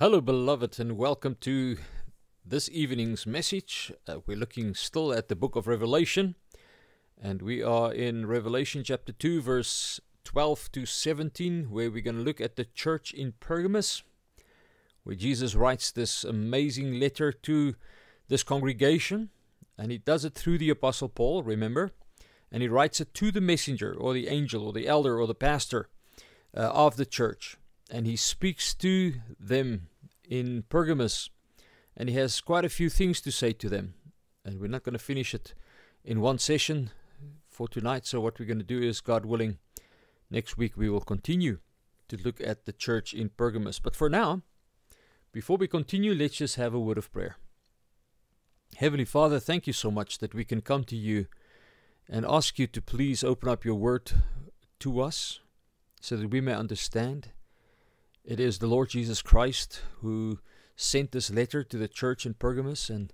Hello, beloved, and welcome to this evening's message. Uh, we're looking still at the book of Revelation, and we are in Revelation chapter 2, verse 12 to 17, where we're going to look at the church in Pergamos, where Jesus writes this amazing letter to this congregation, and he does it through the Apostle Paul, remember? And he writes it to the messenger, or the angel, or the elder, or the pastor uh, of the church and he speaks to them in Pergamos, and he has quite a few things to say to them. And we're not going to finish it in one session for tonight. So, what we're going to do is, God willing, next week we will continue to look at the church in Pergamos. But for now, before we continue, let's just have a word of prayer. Heavenly Father, thank you so much that we can come to you and ask you to please open up your word to us so that we may understand it is the Lord Jesus Christ who sent this letter to the church in Pergamos, and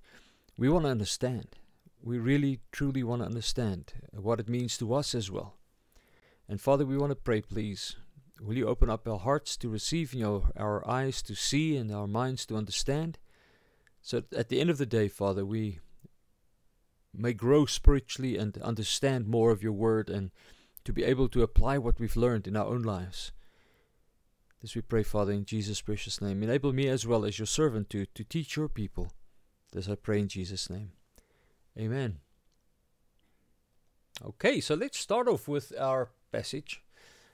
we want to understand. We really, truly want to understand what it means to us as well. And Father, we want to pray, please. Will you open up our hearts to receive, you know, our eyes to see, and our minds to understand? So at the end of the day, Father, we may grow spiritually and understand more of your word and to be able to apply what we've learned in our own lives. This we pray, Father, in Jesus' precious name. Enable me as well as your servant to, to teach your people. This I pray in Jesus' name. Amen. Okay, so let's start off with our passage,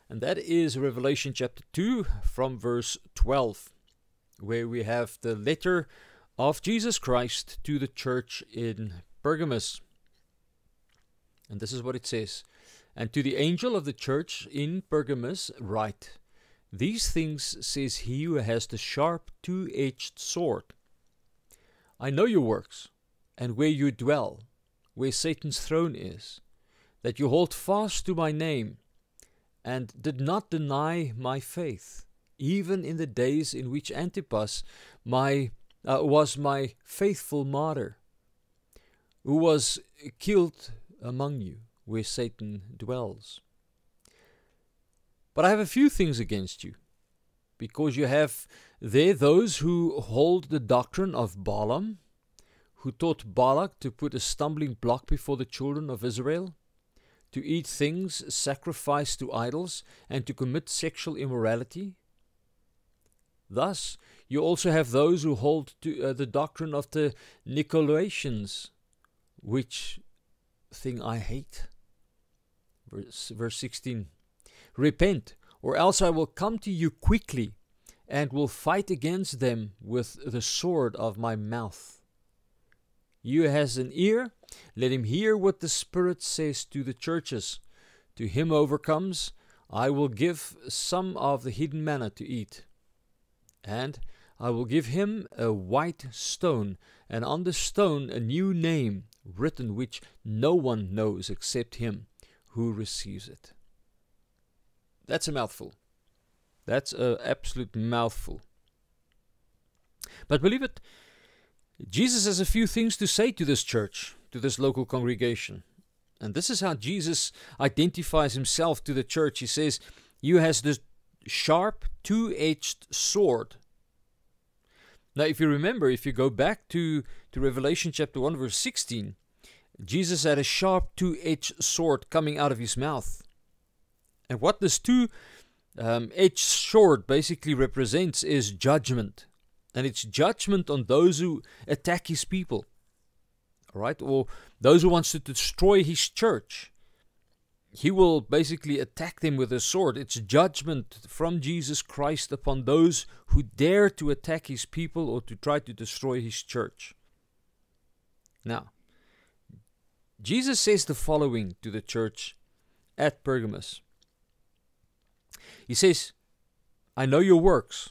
and that is Revelation chapter 2 from verse 12, where we have the letter of Jesus Christ to the church in Pergamos. And this is what it says And to the angel of the church in Pergamos, write. These things says he who has the sharp two edged sword. I know your works, and where you dwell, where Satan's throne is, that you hold fast to my name, and did not deny my faith, even in the days in which Antipas my, uh, was my faithful martyr, who was killed among you, where Satan dwells. But I have a few things against you, because you have there those who hold the doctrine of Balaam, who taught Balak to put a stumbling block before the children of Israel, to eat things sacrificed to idols, and to commit sexual immorality. Thus, you also have those who hold to uh, the doctrine of the Nicolaitans, which thing I hate. Verse, verse 16 Repent, or else I will come to you quickly and will fight against them with the sword of my mouth. Who has an ear, let him hear what the Spirit says to the churches. To him overcomes, I will give some of the hidden manna to eat. And I will give him a white stone, and on the stone a new name written which no one knows except him who receives it. That's a mouthful. That's an absolute mouthful. But believe it, Jesus has a few things to say to this church, to this local congregation. And this is how Jesus identifies himself to the church. He says, You has this sharp, two edged sword. Now, if you remember, if you go back to, to Revelation chapter 1, verse 16, Jesus had a sharp, two edged sword coming out of his mouth. And what this two um, edged sword basically represents is judgment. And it's judgment on those who attack his people. right? Or those who wants to destroy his church. He will basically attack them with a sword. It's judgment from Jesus Christ upon those who dare to attack his people or to try to destroy his church. Now, Jesus says the following to the church at Pergamos he says, I know your works.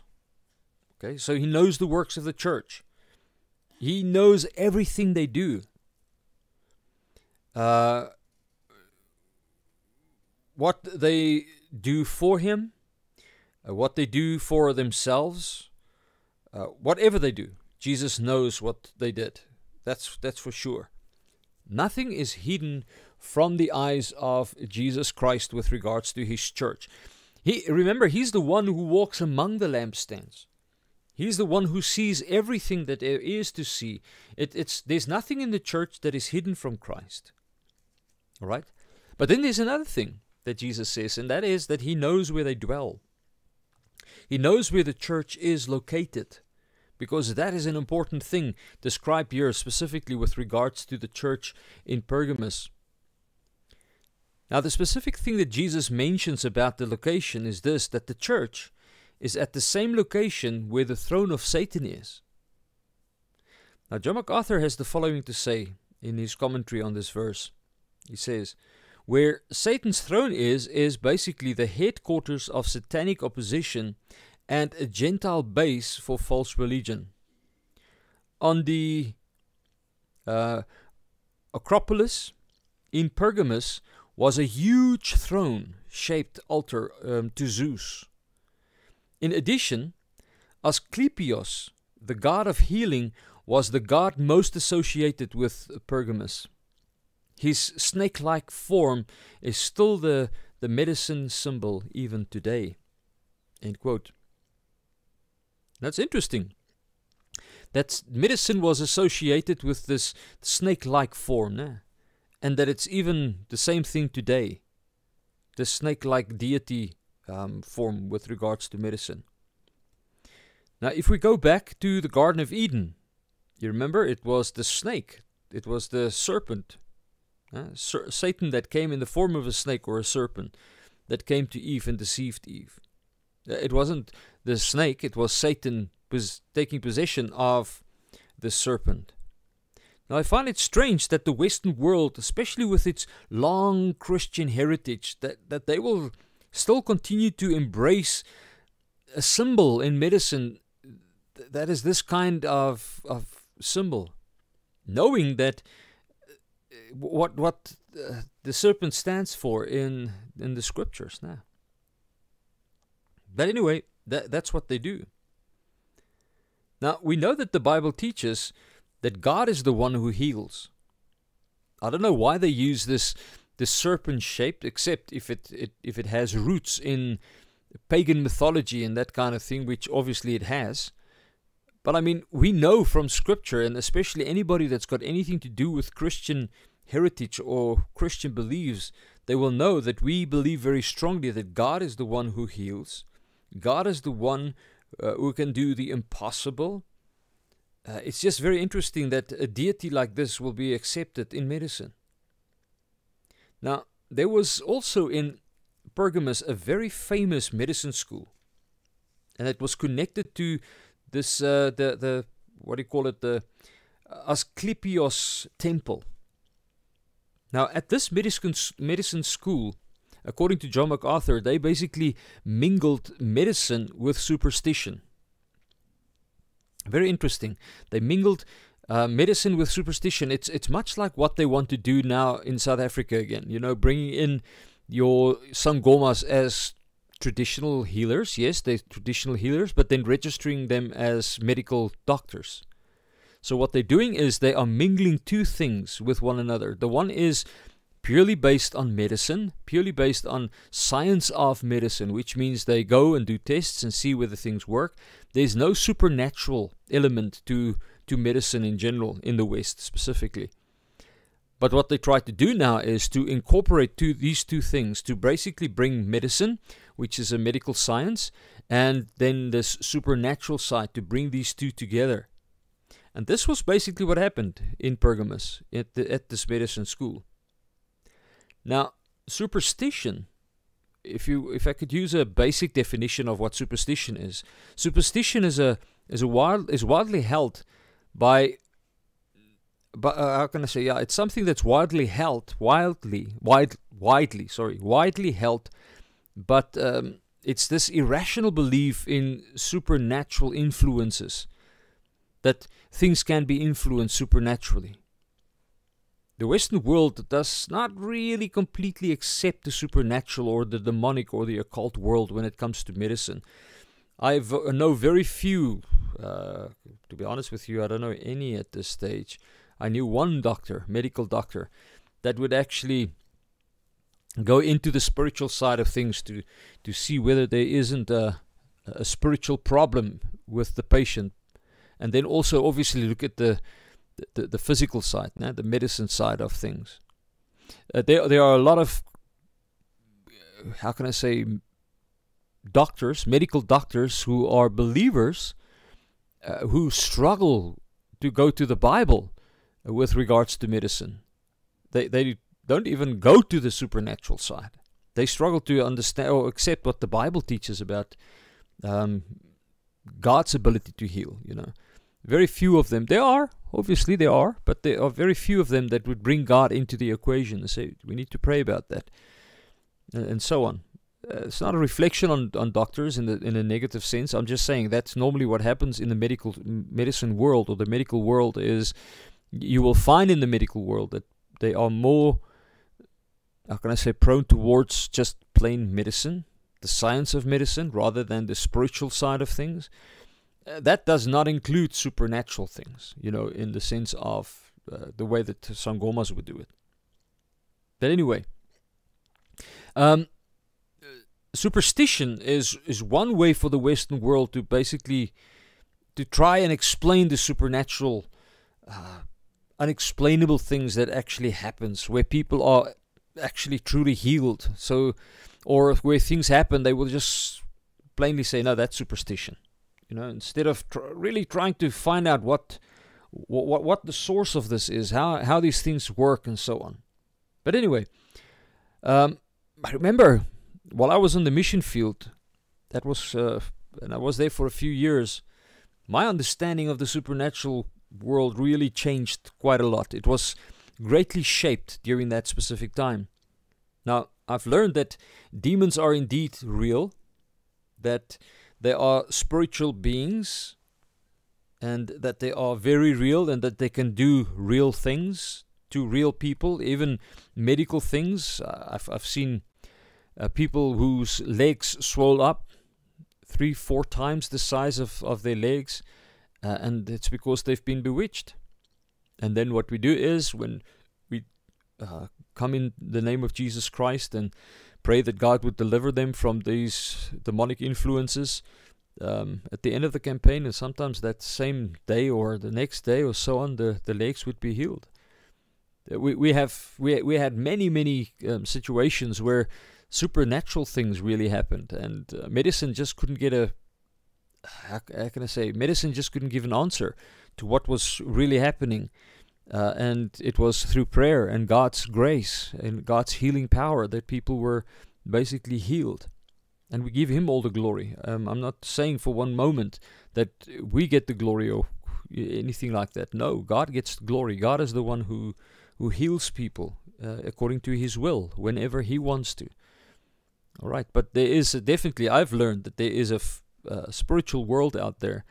Okay, so he knows the works of the church. He knows everything they do. Uh, what they do for him, uh, what they do for themselves, uh, whatever they do, Jesus knows what they did. That's that's for sure. Nothing is hidden from the eyes of Jesus Christ with regards to his church. He remember he's the one who walks among the lampstands. He's the one who sees everything that there is to see. It, it's there's nothing in the church that is hidden from Christ. All right, but then there's another thing that Jesus says, and that is that He knows where they dwell. He knows where the church is located, because that is an important thing described here specifically with regards to the church in Pergamos. Now, the specific thing that Jesus mentions about the location is this that the church is at the same location where the throne of Satan is. Now, John MacArthur has the following to say in his commentary on this verse. He says, Where Satan's throne is, is basically the headquarters of satanic opposition and a Gentile base for false religion. On the uh, Acropolis in Pergamus was a huge throne shaped altar um, to Zeus. In addition, Asclepios, the god of healing, was the god most associated with Pergamus. His snake like form is still the, the medicine symbol even today. End quote. That's interesting. That medicine was associated with this snake like form, né? And that it's even the same thing today. The snake like deity um, form with regards to medicine. Now, if we go back to the Garden of Eden, you remember it was the snake, it was the serpent, uh, Satan that came in the form of a snake or a serpent that came to Eve and deceived Eve. Uh, it wasn't the snake, it was Satan was taking possession of the serpent. Now, I find it strange that the Western world, especially with its long Christian heritage, that, that they will still continue to embrace a symbol in medicine that is this kind of, of symbol, knowing that uh, what what uh, the serpent stands for in in the scriptures now. But anyway, that that's what they do. Now we know that the Bible teaches that God is the one who heals. I don't know why they use this the serpent shaped, except if it, it if it has roots in pagan mythology and that kind of thing, which obviously it has. But I mean, we know from scripture, and especially anybody that's got anything to do with Christian heritage or Christian beliefs, they will know that we believe very strongly that God is the one who heals. God is the one uh, who can do the impossible. Uh, it's just very interesting that a deity like this will be accepted in medicine. Now, there was also in Pergamus a very famous medicine school, and it was connected to this uh, the the what do you call it the Asclepios temple. Now, at this medicine medicine school, according to John MacArthur, they basically mingled medicine with superstition. Very interesting. They mingled uh, medicine with superstition. It's it's much like what they want to do now in South Africa again. You know, bringing in your sangomas as traditional healers. Yes, they're traditional healers, but then registering them as medical doctors. So what they're doing is they are mingling two things with one another. The one is purely based on medicine, purely based on science of medicine, which means they go and do tests and see whether things work. There's no supernatural element to to medicine in general in the West specifically. But what they try to do now is to incorporate two, these two things to basically bring medicine, which is a medical science, and then this supernatural side to bring these two together. And this was basically what happened in Pergamus at, the, at this medicine school. Now, superstition, if you if I could use a basic definition of what superstition is, superstition is a is a wild is widely held by but uh, how can I say yeah it's something that's widely held wildly wide widely sorry widely held but um, it's this irrational belief in supernatural influences that things can be influenced supernaturally the western world does not really completely accept the supernatural or the demonic or the occult world when it comes to medicine I know very few uh, to be honest with you, I don't know any at this stage. I knew one doctor, medical doctor, that would actually go into the spiritual side of things to to see whether there isn't a, a spiritual problem with the patient, and then also obviously look at the the, the physical side, nah, the medicine side of things. Uh, there there are a lot of how can I say doctors, medical doctors who are believers uh, who struggle to go to the Bible with regards to medicine. They they don't even go to the supernatural side. They struggle to understand or accept what the Bible teaches about um, God's ability to heal. You know, very few of them. There are obviously there are, but there are very few of them that would bring God into the equation and say we need to pray about that, and, and so on. Uh, it's not a reflection on, on doctors in the in a negative sense. I'm just saying that's normally what happens in the medical medicine world or the medical world is you will find in the medical world that they are more how can I say prone towards just plain medicine, the science of medicine, rather than the spiritual side of things. Uh, that does not include supernatural things, you know, in the sense of uh, the way that Sangomas would do it. But anyway, um, superstition is is one way for the Western world to basically to try and explain the supernatural, uh, unexplainable things that actually happens, where people are actually truly healed. So, or where things happen, they will just plainly say, "No, that's superstition." You know, instead of tr- really trying to find out what, what what the source of this is, how how these things work, and so on. But anyway, um, I remember while I was on the mission field, that was, uh, and I was there for a few years. My understanding of the supernatural world really changed quite a lot. It was greatly shaped during that specific time. Now, I've learned that demons are indeed real, that they are spiritual beings, and that they are very real and that they can do real things to real people, even medical things. Uh, I've, I've seen uh, people whose legs swell up three, four times the size of, of their legs, uh, and it's because they've been bewitched. And then what we do is when we uh, come in the name of Jesus Christ and pray that God would deliver them from these demonic influences. Um, at the end of the campaign, and sometimes that same day or the next day or so on, the, the legs would be healed. Uh, we we have we we had many many um, situations where supernatural things really happened, and uh, medicine just couldn't get a how, how, can I say medicine just couldn't give an answer to what was really happening. Uh, and it was through prayer and God's grace and God's healing power that people were basically healed. And we give Him all the glory. Um, I'm not saying for one moment that we get the glory or anything like that. No, God gets glory. God is the one who, who heals people uh, according to His will whenever He wants to. All right, but there is definitely, I've learned that there is a uh, spiritual world out there,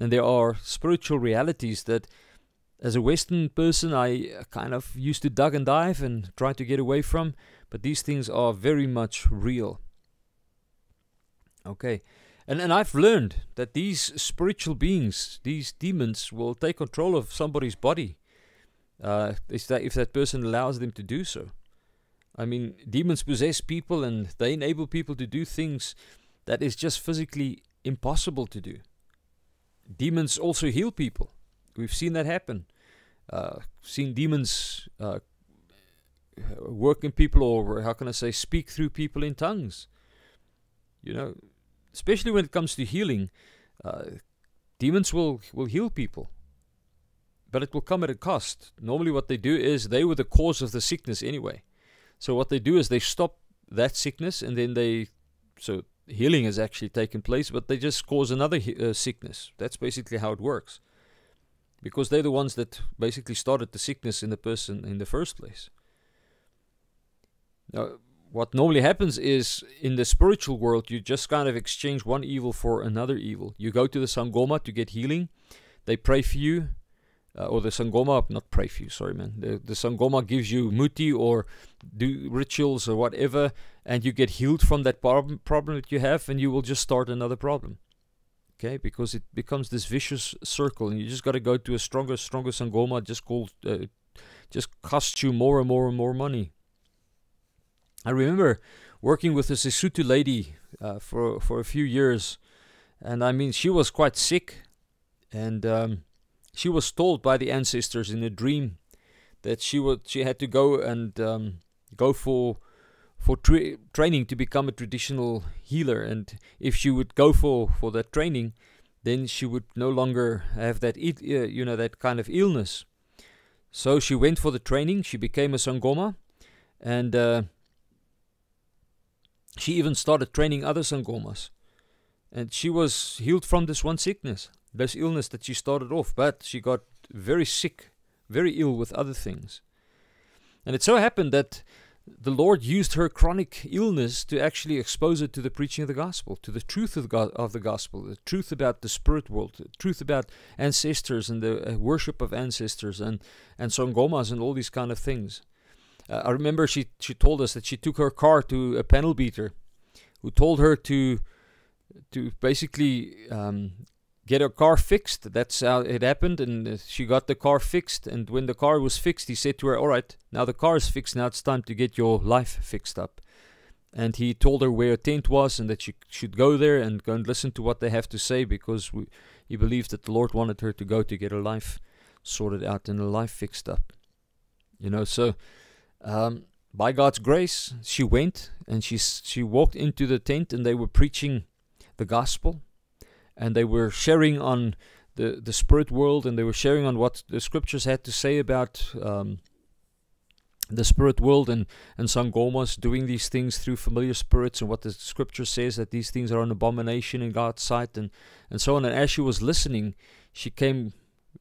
and there are spiritual realities that as a Western person, I uh, kind of used to duck and dive and try to get away from, but these things are very much real. Okay, and and I've learned that these spiritual beings, these demons, will take control of somebody's body, uh, if that if that person allows them to do so. I mean, demons possess people, and they enable people to do things that is just physically impossible to do. Demons also heal people We've seen that happen. Uh, seen demons uh, work in people, or how can I say, speak through people in tongues. You know, especially when it comes to healing, uh, demons will will heal people, but it will come at a cost. Normally, what they do is they were the cause of the sickness anyway. So what they do is they stop that sickness, and then they so healing has actually taken place, but they just cause another uh, sickness. That's basically how it works because they're the ones that basically started the sickness in the person in the first place. Now, what normally happens is in the spiritual world, you just kind of exchange one evil for another evil. You go to the Sangoma to get healing, they pray for you, uh, or the Sangoma, not pray for you, sorry man. The, the Sangoma gives you muti or do rituals or whatever, and you get healed from that problem, problem that you have, and you will just start another problem okay because it becomes this vicious circle and you just got to go to a stronger stronger sangoma just called uh, just costs you more and more and more money. I remember working with a Sesotho lady uh, for for a few years and I mean she was quite sick, and um, she was told by the ancestors in a dream that she would she had to go and um, go for for tra- training to become a traditional healer, and if she would go for for that training, then she would no longer have that uh, you know that kind of illness. So she went for the training. She became a sangoma, and uh, she even started training other sangomas. And she was healed from this one sickness, this illness that she started off. But she got very sick, very ill with other things. And it so happened that the Lord used her chronic illness to actually expose her to the preaching of the gospel, to the truth of the, go- of the gospel, the truth about the spirit world, the truth about ancestors and the uh, worship of ancestors and, and sangomas and all these kind of things. Uh, I remember she, she told us that she took her car to a panel beater who told her to to basically um, get her car fixed. That's how it happened, and uh, she got the car fixed. And when the car was fixed, he said to her, "All right, now the car is fixed. Now it's time to get your life fixed up." And he told her where a tent was, and that she should go there and go and listen to what they have to say, because we, he believed that the Lord wanted her to go to get her life sorted out and her life fixed up. You know, so um, by God's grace, she went and she she walked into the tent, and they were preaching the gospel and they were sharing on the, the spirit world and they were sharing on what the scriptures had to say about um, the spirit world and, and Sangomas doing these things through familiar spirits and what the scripture says that these things are an abomination in God's sight and, and so on. And as she was listening, she came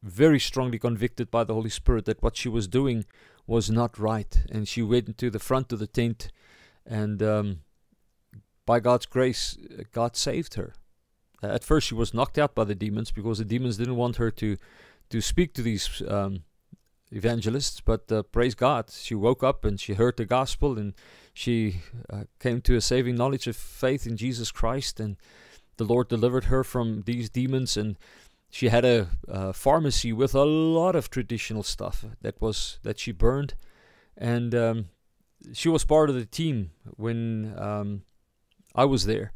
very strongly convicted by the Holy Spirit that what she was doing was not right. And she went into the front of the tent and um, by God's grace, God saved her. Uh, at first, she was knocked out by the demons because the demons didn't want her to to speak to these um, evangelists. But uh, praise God, she woke up and she heard the gospel and she uh, came to a saving knowledge of faith in Jesus Christ, and the Lord delivered her from these demons. And she had a, a pharmacy with a lot of traditional stuff that was that she burned, and um, she was part of the team when um, I was there.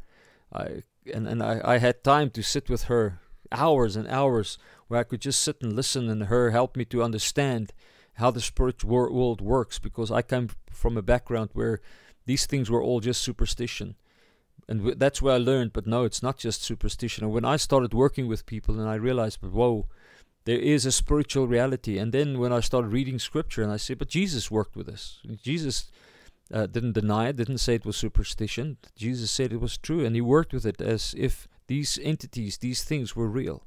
I and, and I, I had time to sit with her hours and hours where I could just sit and listen and her help me to understand how the spiritual world works because I come from a background where these things were all just superstition. And that's where I learned, but no, it's not just superstition. And when I started working with people and I realized, but whoa, there is a spiritual reality. And then when I started reading scripture and I said, but Jesus worked with us. Jesus uh, didn't deny it, didn't say it was superstition. Jesus said it was true, and he worked with it as if these entities, these things were real.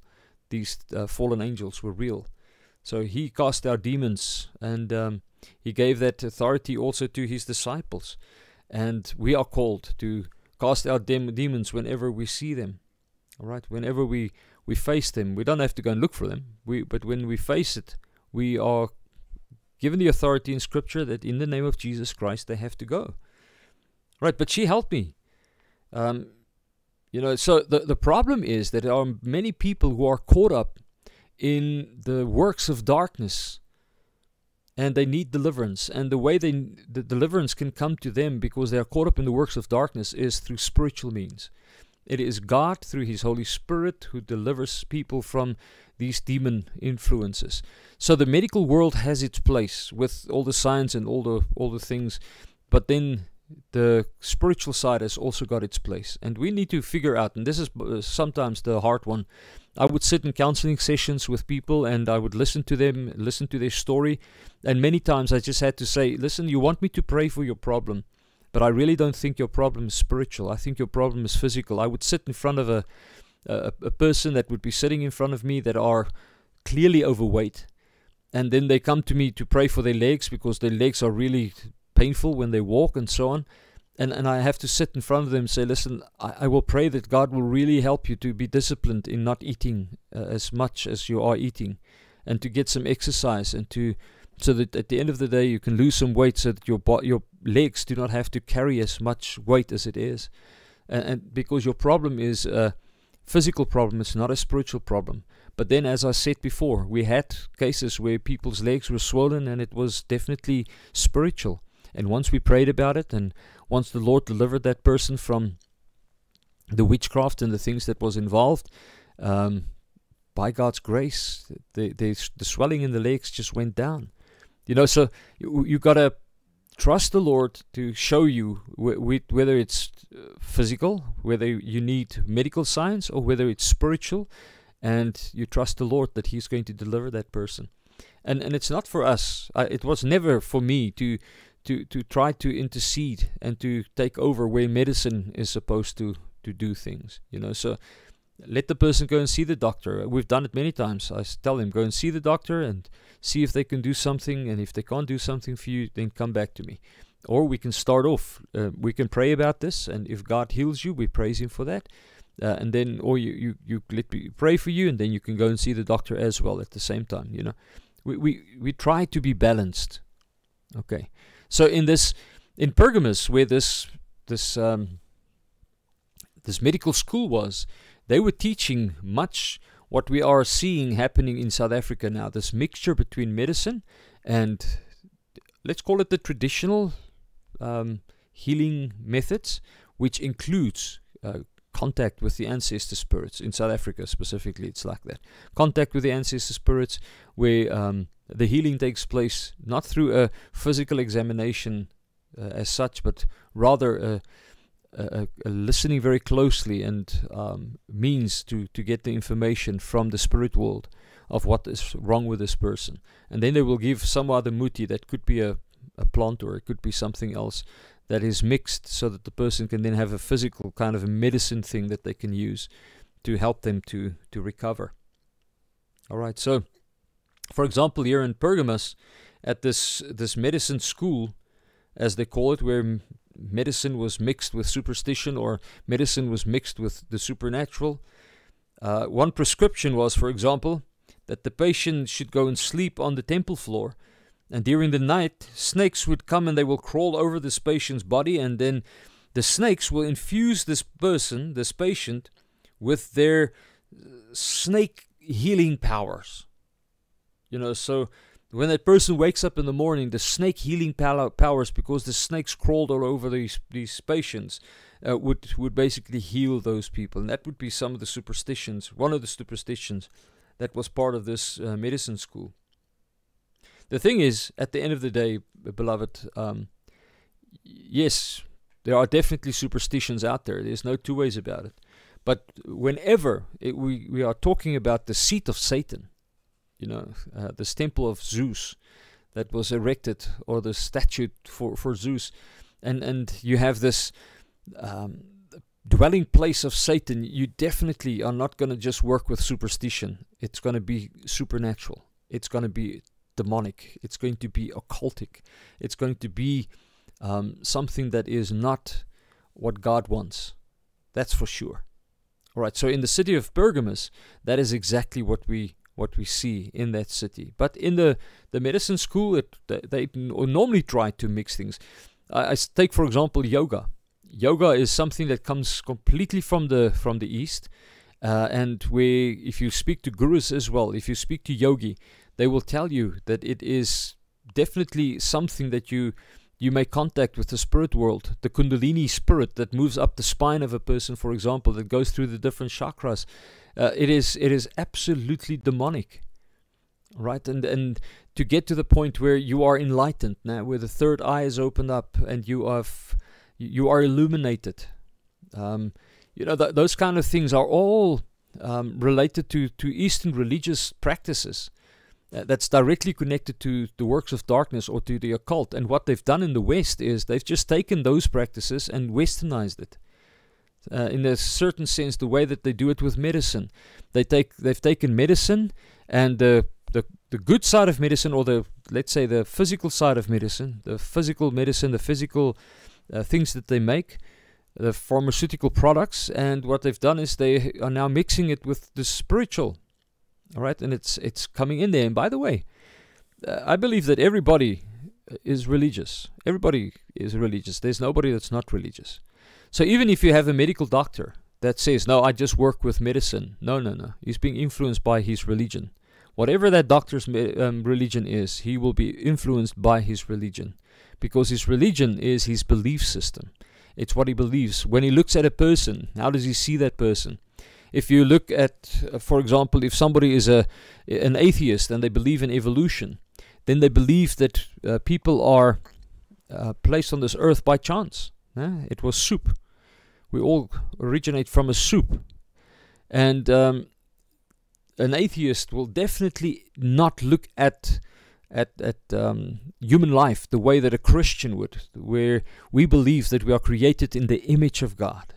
These uh, fallen angels were real. So he cast out demons, and um, he gave that authority also to his disciples. And we are called to cast out dem- demons whenever we see them. All right, whenever we we face them, we don't have to go and look for them. We but when we face it, we are given the authority in Scripture that in the name of Jesus Christ they have to go. Right, but she helped me. Um, you know, so the, the problem is that there are many people who are caught up in the works of darkness and they need deliverance. And the way they the deliverance can come to them because they are caught up in the works of darkness is through spiritual means. It is God through His Holy Spirit who delivers people from these demon influences. So the medical world has its place with all the science and all the all the things, but then the spiritual side has also got its place, and we need to figure out. And this is uh, sometimes the hard one. I would sit in counseling sessions with people, and I would listen to them, listen to their story, and many times I just had to say, "Listen, you want me to pray for your problem." But I really don't think your problem is spiritual. I think your problem is physical. I would sit in front of a a, a person that would be sitting in front of me that are clearly overweight, and then they come to me to pray for their legs because their legs are really painful when they walk and so on. And, and I have to sit in front of them and say, listen, I, I will pray that God will really help you to be disciplined in not eating uh, as much as you are eating and to get some exercise and to so that at the end of the day you can lose some weight so that your bo- your legs do not have to carry as much weight as it is and, and because your problem is a physical problem, it's not a spiritual problem. But then, as I said before, we had cases where people's legs were swollen and it was definitely spiritual. And once we prayed about it, and once the Lord delivered that person from the witchcraft and the things that was involved. Um, by God's grace, the, the the swelling in the legs just went down. You know, so you you gotta trust the Lord to show you wh- whether it's uh, physical, whether you need medical science, or whether it's spiritual, and you trust the Lord that He's going to deliver that person. And and it's not for us. I, it was never for me to to to try to intercede and to take over where medicine is supposed to to do things. You know, so let the person go and see the doctor. We've done it many times. I tell them, go and see the doctor and see if they can do something. And if they can't do something for you, then come back to me. Or we can start off. Uh, we can pray about this. And if God heals you, we praise Him for that. Uh, and then, or you, you, you let me pray for you, and then you can go and see the doctor as well at the same time. You know, we, we, we try to be balanced. Okay. So in this, in Pergamus, where this, this, um, this medical school was, they were teaching much what we are seeing happening in South Africa now this mixture between medicine and let's call it the traditional um, healing methods, which includes uh, contact with the ancestor spirits. In South Africa, specifically, it's like that contact with the ancestor spirits, where um, the healing takes place not through a physical examination uh, as such, but rather a uh, listening very closely and um, means to, to get the information from the spirit world of what is wrong with this person. And then they will give some other muti that could be a, a plant or it could be something else that is mixed so that the person can then have a physical kind of a medicine thing that they can use to help them to, to recover. All right, so for example, here in Pergamus, at this this medicine school, as they call it, where medicine was mixed with superstition or medicine was mixed with the supernatural. Uh, one prescription was, for example, that the patient should go and sleep on the temple floor. And during the night, snakes would come and they will crawl over this patient's body, and then the snakes will infuse this person, this patient, with their uh, snake healing powers. You know, so when that person wakes up in the morning, the snake healing powers, because the snakes crawled all over these these patients, uh, would would basically heal those people, and that would be some of the superstitions. One of the superstitions that was part of this uh, medicine school. The thing is, at the end of the day, beloved, um, yes, there are definitely superstitions out there. There's no two ways about it. But whenever it, we we are talking about the seat of Satan you know, uh, this temple of Zeus that was erected, or the statue for, for Zeus, and and you have this um, dwelling place of Satan. You definitely are not going to just work with superstition. It's going to be supernatural. It's going to be demonic. It's going to be occultic. It's going to be um, something that is not what God wants. That's for sure. All right. So in the city of Pergamus, that is exactly what we what we see in that city. But in the, the medicine school, it, they, normally try to mix things. I, I take, for example, yoga. Yoga is something that comes completely from the from the east, uh, and where if you speak to gurus as well, if you speak to yogi, they will tell you that it is definitely something that you you make contact with the spirit world, the Kundalini spirit that moves up the spine of a person, for example, that goes through the different chakras. Uh, it is it is absolutely demonic, right? And and to get to the point where you are enlightened now, where the third eye is opened up and you f- you are illuminated. Um, you know th- those kind of things are all um, related to to Eastern religious practices. Uh, that's directly connected to the works of darkness or to the occult. And what they've done in the West is they've just taken those practices and westernized it uh, in a certain sense the way that they do it with medicine. They take they've taken medicine and the the the good side of medicine or the let's say the physical side of medicine, the physical medicine, the physical uh, things that they make, the pharmaceutical products, and what they've done is they are now mixing it with the spiritual. All right, and it's it's coming in there. And by the way, uh, I believe that everybody is religious. Everybody is religious. There's nobody that's not religious. So even if you have a medical doctor that says, no, I just work with medicine, no, no, no. He's being influenced by his religion. Whatever that doctor's um, religion is, he will be influenced by his religion because his religion is his belief system. It's what he believes. When he looks at a person, how does he see that person? If you look at, uh, for example, if somebody is a an atheist and they believe in evolution, then they believe that uh, people are uh, placed on this earth by chance. It was soup. We all originate from a soup. And um, an atheist will definitely not look at at, at um, human life the way that a Christian would, where we believe that we are created in the image of God.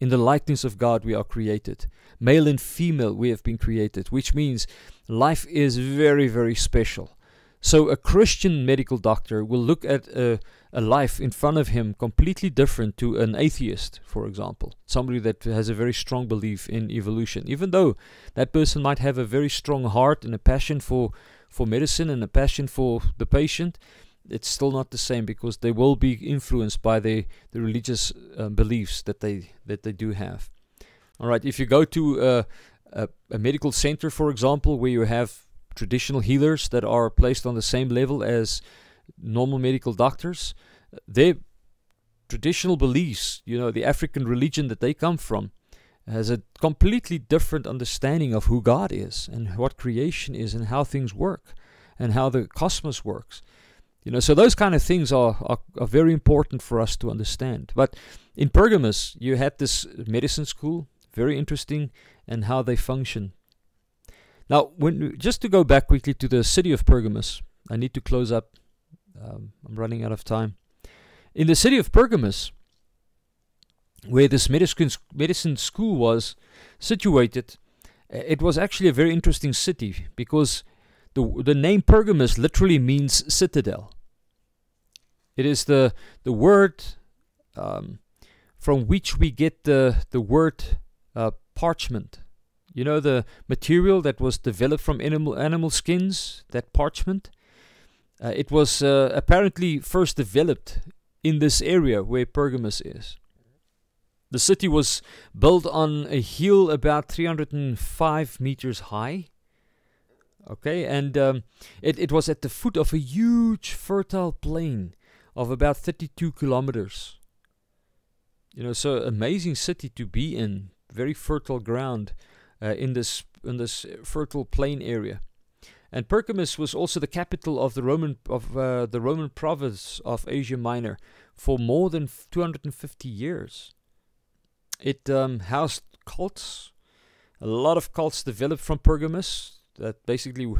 In the likeness of God, we are created. Male and female, we have been created, which means life is very, very special. So, a Christian medical doctor will look at a, a life in front of him completely different to an atheist, for example, somebody that has a very strong belief in evolution, even though that person might have a very strong heart and a passion for, for medicine and a passion for the patient. It's still not the same because they will be influenced by the, the religious uh, beliefs that they that they do have. All right, if you go to a, a, a medical center, for example, where you have traditional healers that are placed on the same level as normal medical doctors, their traditional beliefs, you know, the African religion that they come from, has a completely different understanding of who God is and what creation is and how things work and how the cosmos works. You know, so those kind of things are, are, are very important for us to understand. But in Pergamus, you had this medicine school, very interesting, and how they function. Now, when just to go back quickly to the city of Pergamus, I need to close up um, I'm running out of time. In the city of Pergamus, where this medicine, medicine school was situated, it was actually a very interesting city because the, the name Pergamus literally means citadel. It is the, the word um, from which we get the, the word uh, parchment. You know, the material that was developed from animal, animal skins, that parchment. Uh, it was uh, apparently first developed in this area where Pergamus is. The city was built on a hill about 305 meters high. Okay, and um, it, it was at the foot of a huge fertile plain of about 32 kilometers. You know, so amazing city to be in, very fertile ground uh, in this in this fertile plain area. And Pergamus was also the capital of the Roman of uh, the Roman province of Asia Minor for more than 250 years. It um, housed cults. A lot of cults developed from Pergamus that basically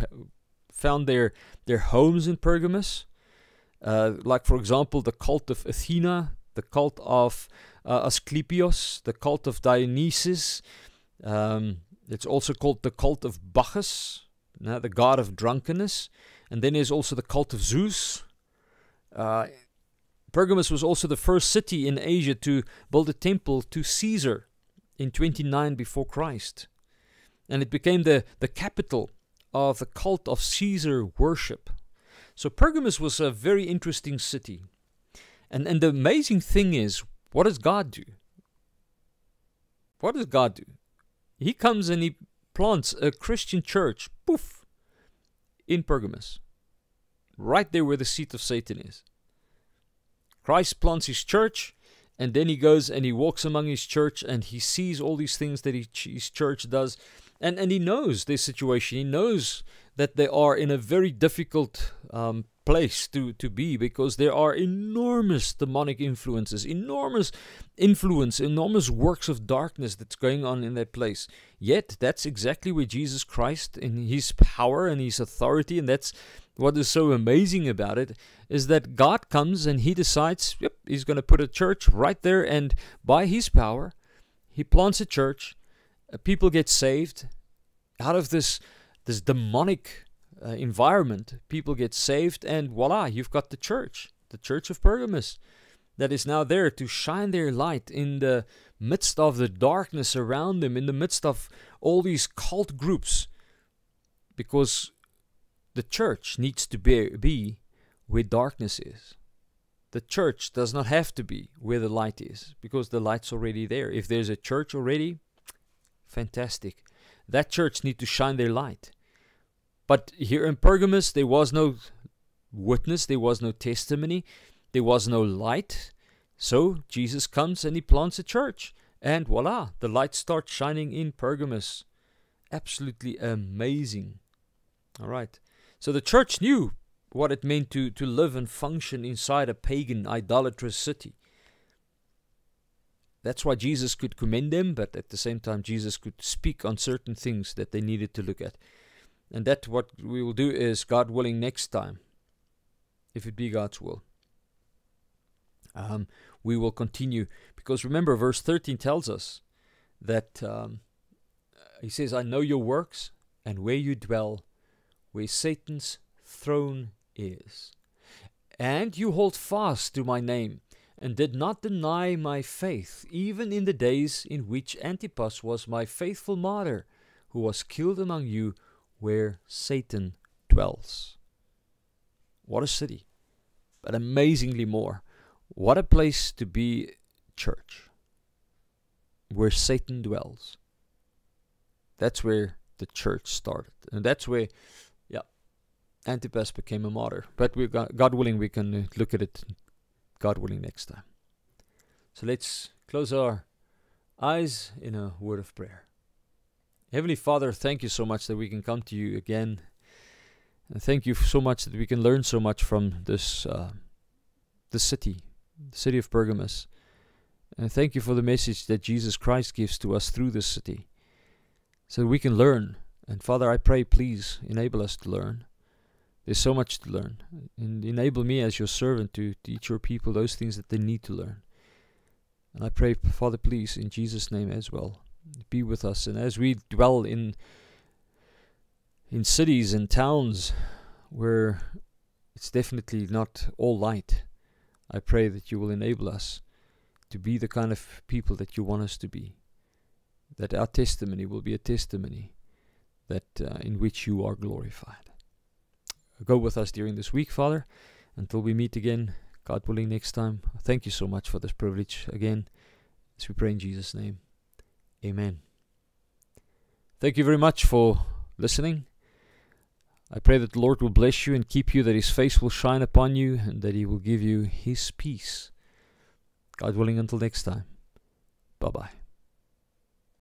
found their their homes in Pergamus. Uh, like for example, the cult of Athena, the cult of uh, the cult of Dionysus. Um, it's also called the cult of Bacchus the god of drunkenness. And then there's also the cult of Zeus. Uh, Pergamus was also the first city in Asia to build a temple to Caesar in 29 before Christ. And it became the, the capital of the cult of Caesar worship. So Pergamus was a very interesting city. And, and the amazing thing is, what does God do? What does God do? He comes and he plants a Christian church, poof, in Pergamus, right there where the seat of Satan is. Christ plants his church, and then he goes and he walks among his church and he sees all these things that he, his church does. And, and he knows this situation. He knows that they are in a very difficult um, place to, to be because there are enormous demonic influences, enormous influence, enormous works of darkness that's going on in that place. Yet, that's exactly where Jesus Christ, in his power and his authority, and that's what is so amazing about it, is that God comes and he decides, yep, he's going to put a church right there, and by his power, he plants a church, uh, people get saved out of this this demonic uh, environment, people get saved, and voila, you've got the church, the church of Pergamus, that is now there to shine their light in the midst of the darkness around them, in the midst of all these cult groups, because the church needs to be, be where darkness is. The church does not have to be where the light is, because the light's already there. If there's a church already, fantastic. That church needs to shine their light. But here in Pergamus, there was no witness, there was no testimony, there was no light. So Jesus comes and he plants a church, and voila, the light starts shining in Pergamus. Absolutely amazing. All right. So the church knew what it meant to, to live and function inside a pagan, idolatrous city. That's why Jesus could commend them, but at the same time, Jesus could speak on certain things that they needed to look at. And that what we will do is, God willing, next time, if it be God's will, um, we will continue. Because remember, verse 13 tells us that um, He says, I know your works and where you dwell, where Satan's throne is. And you hold fast to my name, and did not deny my faith, even in the days in which Antipas was my faithful martyr, who was killed among you where Satan dwells. What a city, but amazingly more. What a place to be church, where Satan dwells. That's where the church started, and that's where, yeah, Antipas became a martyr. But we God willing, we can uh, look at it, God willing, next time. So let's close our eyes in a word of prayer. Heavenly Father, thank you so much that we can come to you again. And thank you so much that we can learn so much from this uh, the city, the city of Pergamos. And thank you for the message that Jesus Christ gives to us through this city. So that we can learn. And Father, I pray, please enable us to learn. There's so much to learn. And enable me as your servant to teach your people those things that they need to learn. And I pray, Father, please, in Jesus' name as well be with us. And as we dwell in in cities and towns where it's definitely not all light, I pray that you will enable us to be the kind of people that you want us to be. That our testimony will be a testimony that uh, in which you are glorified. Go with us during this week, Father, until we meet again, God willing, next time. Thank you so much for this privilege again, as we pray in Jesus' name. Amen. Thank you very much for listening. I pray that the Lord will bless you and keep you, that His face will shine upon you, and that He will give you His peace. God willing, until next time. Bye bye.